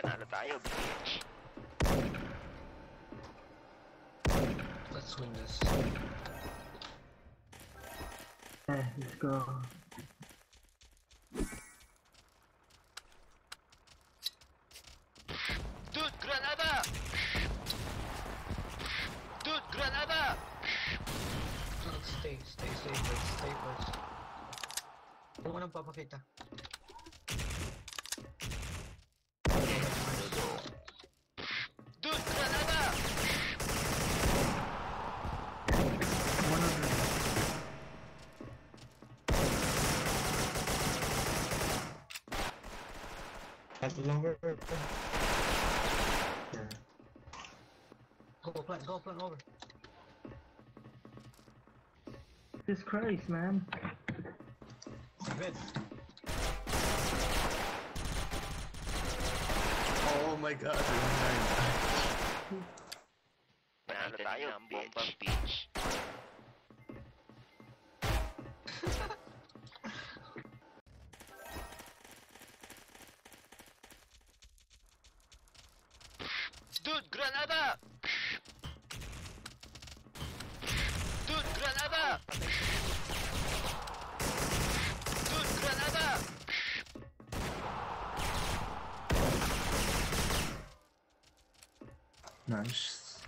Panalo tayo, bitch. Let's win this. Yeah, let's go. Dude, granada! Dude, granada! Let's stay, stay, stay first, stay first. Huwag mo nang papakita. At longer. Yeah. Go plant, go plant over. Jesus Christ, man. Red. Oh my god, rewind. Panalo tayo, bitch. bitch. Dude, granada! Dude, granada! Dude, granada! Nice.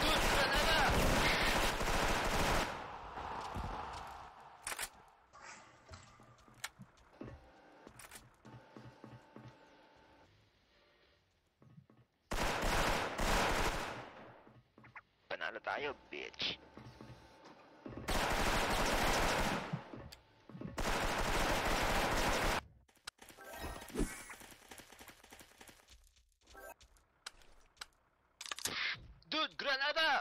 Dude, granada! Panalo tayo, bitch. Dude, granada!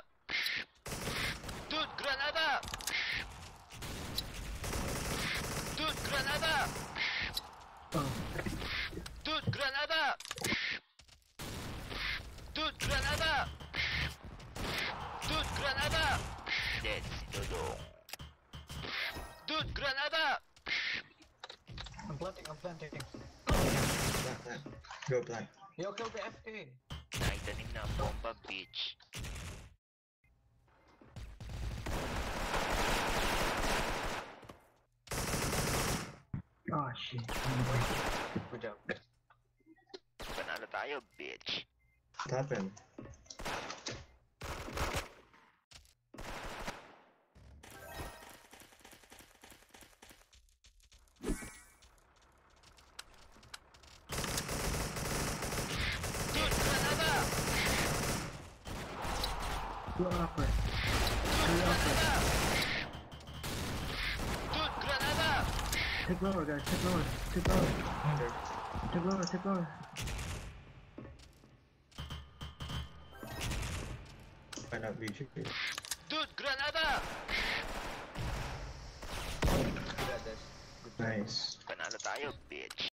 Dude, granada! Dude, granada! Oh, Dude, granada! Dude, granada! Dude, granada! Dead si Dude, granada! I'm planting, I'm planting. Plant, plant. Go plant. Yo, kill the FK. Naitanim na ang bomba, bitch. oh shit. Good job. Panalo tayo, bitch. What happened? Dude, granada! Go upper. Dude, granada! Dude, granada! Take lower, guys. Take lower. Take lower. Take lower. Take lower. Why not it? Dude, granada! You got this. Good. Nice. Panalo tayo, bitch.